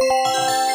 Música